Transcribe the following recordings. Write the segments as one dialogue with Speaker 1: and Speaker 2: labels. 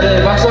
Speaker 1: 네, 박수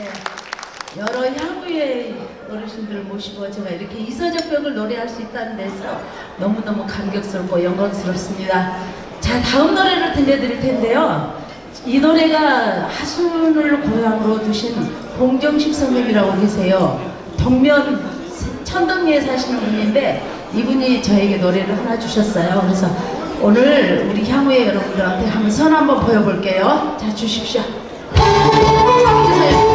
Speaker 2: 이렇게 여러 향후의 어르신들을 모시고 제가 이렇게 이서적벽을 노래할 수 있다는 데서 너무너무 감격스럽고 영광스럽습니다. 자, 다음 노래를 들려드릴 텐데요. 이 노래가 하순을 고향으로 두신 봉정식 선생님이라고 계세요. 동면 천덕리에 사시는 분인데 이분이 저에게 노래를 하나 주셨어요. 그래서 오늘 우리 향후의 여러분들한테 한번 선 한번 보여볼게요. 자, 주십시오. 주세요.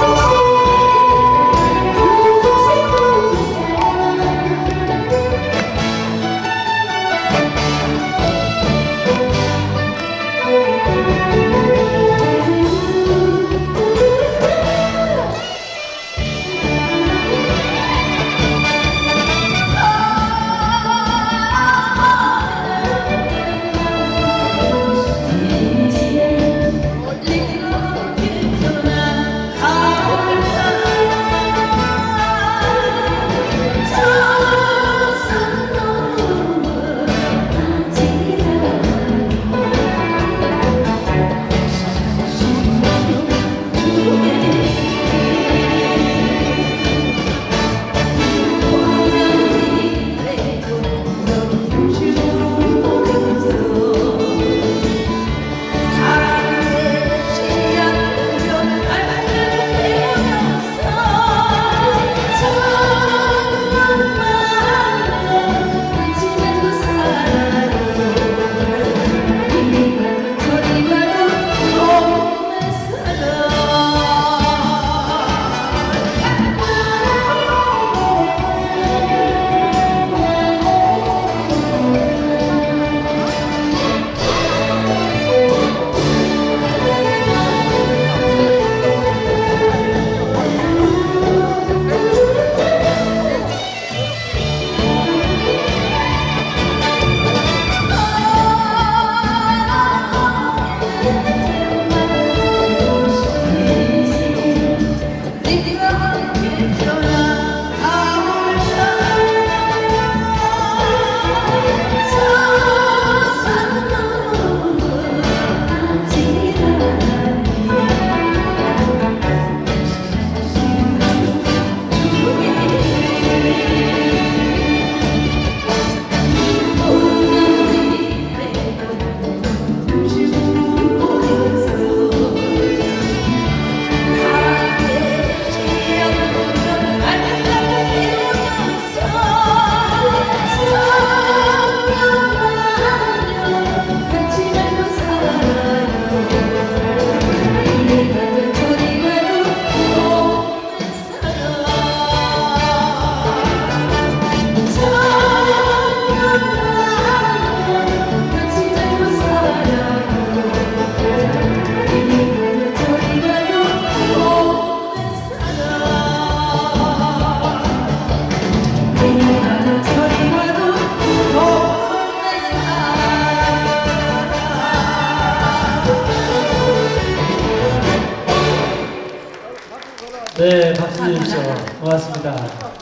Speaker 3: 네, 박수 주십시오. 고맙습니다.